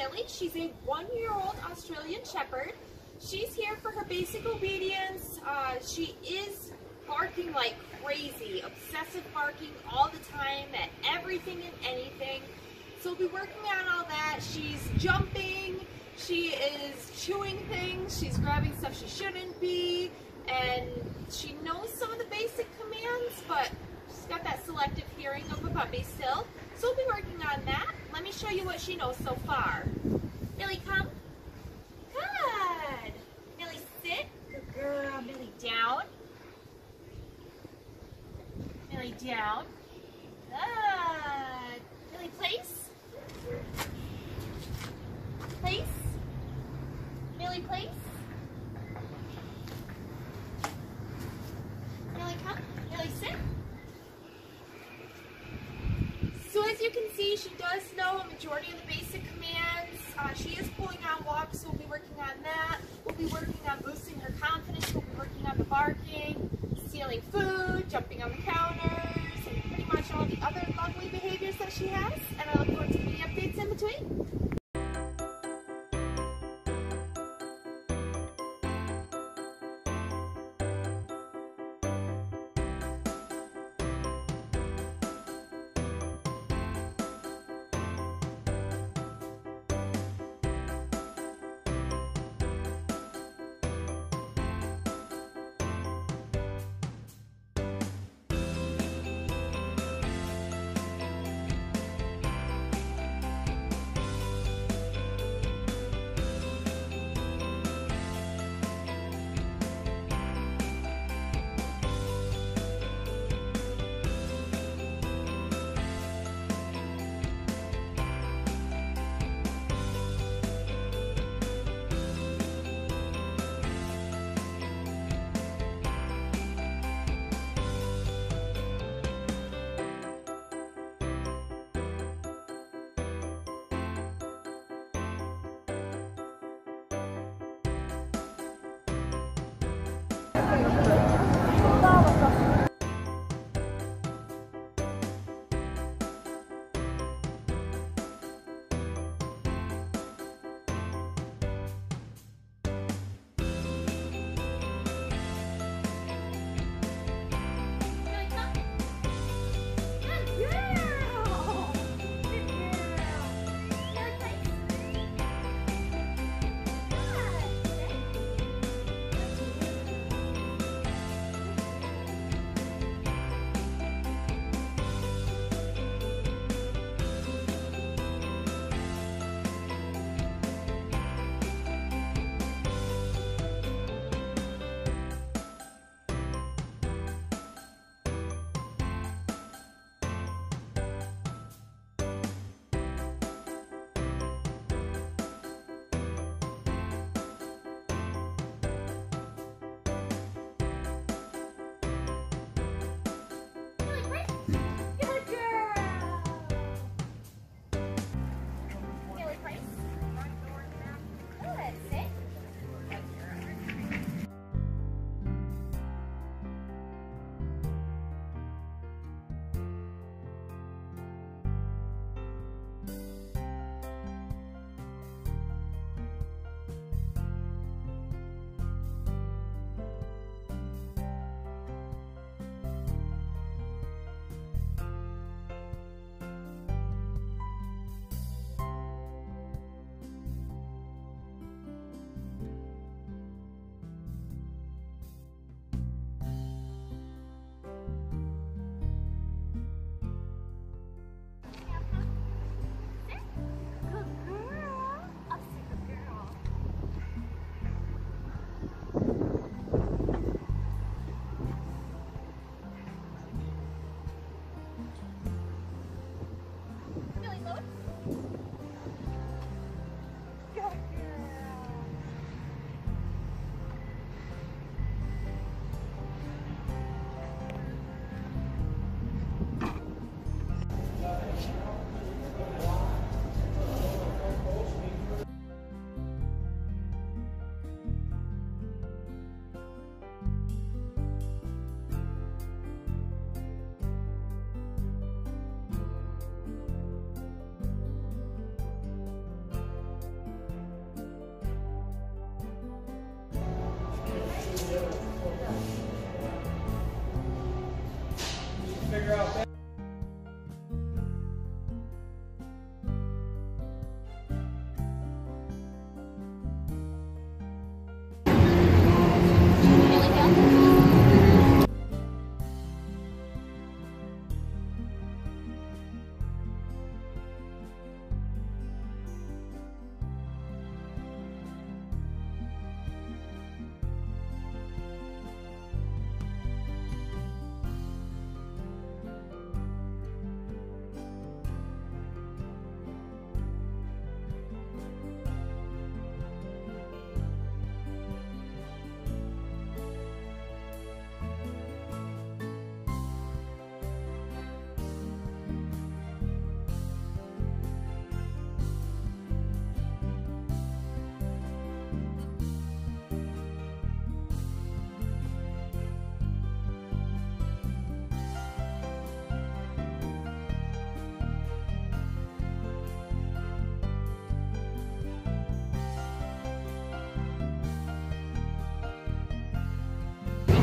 Millie. She's a one-year-old Australian Shepherd. She's here for her basic obedience. Uh, she is barking like crazy, obsessive barking all the time at everything and anything. So we'll be working on all that. She's jumping, she is chewing things, she's grabbing stuff she shouldn't be, and she knows some of the basic commands, but she's got that selective hearing of a puppy still. So we'll be working on that. Let me show you what she knows so far. Millie, come. Good. Millie, sit. Good girl. Millie, down. Millie, down. Good. Millie, place. Place. Millie, place. Millie, come. Millie, sit. So as you can see, she does know a majority of the basic commands. Uh, she is pulling on walks, so we'll be working on that. We'll be working on boosting her confidence. We'll be working on the barking, stealing food, jumping on the counters, and pretty much all the other lovely behaviors that she has. And I look forward to any updates in between.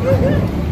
Uhum.